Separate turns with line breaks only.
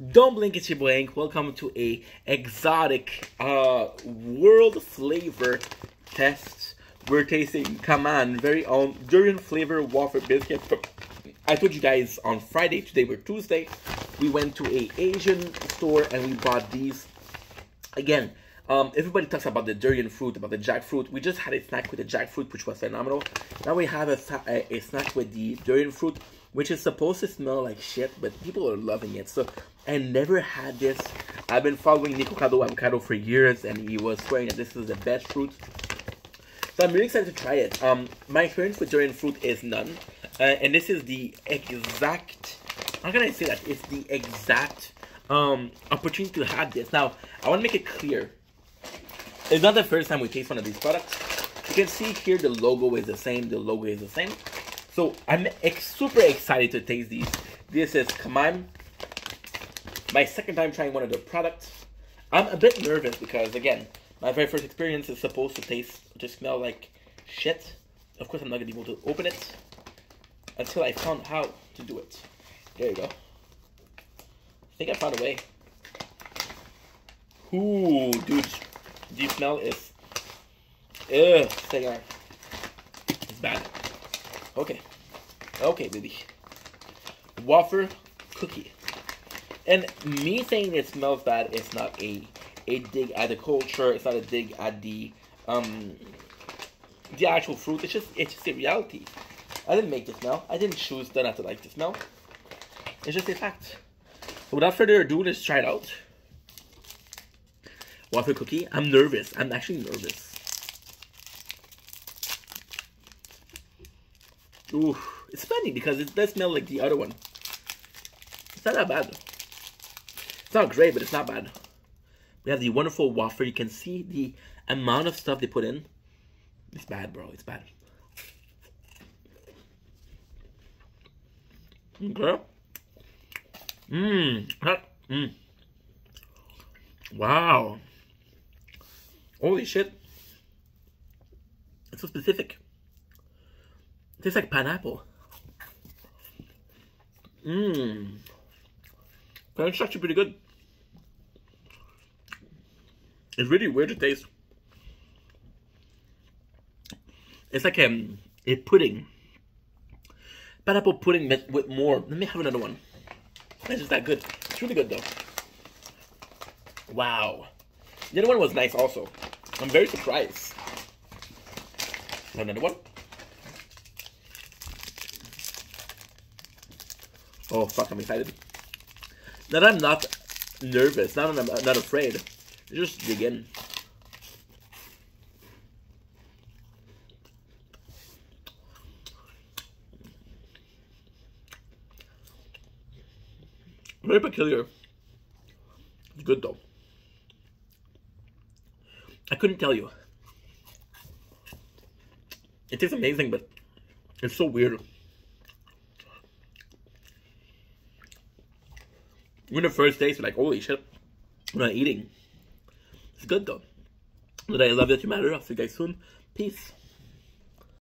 Don't blink, it's your boy Hank. Welcome to a exotic uh world flavor test. We're tasting Kaman very own durian flavor wafer biscuit. I told you guys on Friday, today we're Tuesday. We went to a Asian store and we bought these. Again, um, everybody talks about the durian fruit, about the jackfruit. We just had a snack with the jackfruit, which was phenomenal. Now we have a, a, a snack with the durian fruit, which is supposed to smell like shit, but people are loving it. So I never had this. I've been following Nikocado Avocado for years, and he was swearing that this is the best fruit. So I'm really excited to try it. Um, my experience with durian fruit is none, uh, and this is the exact. How can I say that? It's the exact um, opportunity to have this. Now, I want to make it clear. It's not the first time we taste one of these products. You can see here the logo is the same. The logo is the same. So I'm ex super excited to taste these. This is Kaman. My second time trying one of their products. I'm a bit nervous because again, my very first experience is supposed to taste, to smell like shit. Of course, I'm not gonna be able to open it until I found how to do it. There you go. I think I found a way. Ooh, dude, the smell is, ugh, cigar. It's bad. Okay. Okay, baby. Wafer cookie. And me saying it smells bad is not a a dig at the culture. It's not a dig at the um the actual fruit. It's just it's just a reality. I didn't make the smell. I didn't choose to not to like the smell. It's just a fact. So without further ado, let's try it out. Waffle cookie. I'm nervous. I'm actually nervous. Ooh, it's funny because it does smell like the other one. It's not that bad. It's not great, but it's not bad. We have the wonderful wafer. You can see the amount of stuff they put in. It's bad, bro. It's bad. Okay. Mmm. Mmm. Wow. Holy shit. It's so specific. Tastes like pineapple. Mmm. It's actually pretty good. It's really weird to taste. It's like um, a pudding. Pineapple pudding with more. Let me have another one. It's just that good. It's really good though. Wow. The other one was nice also. I'm very surprised. Another one. Oh fuck, I'm excited. That I'm not nervous, not I'm not afraid. Just dig in. Very peculiar. It's good though. I couldn't tell you. It tastes amazing, but it's so weird. When the first taste, like, holy shit, I'm not eating. It's good though. But I love that you matter. I'll see you guys soon. Peace.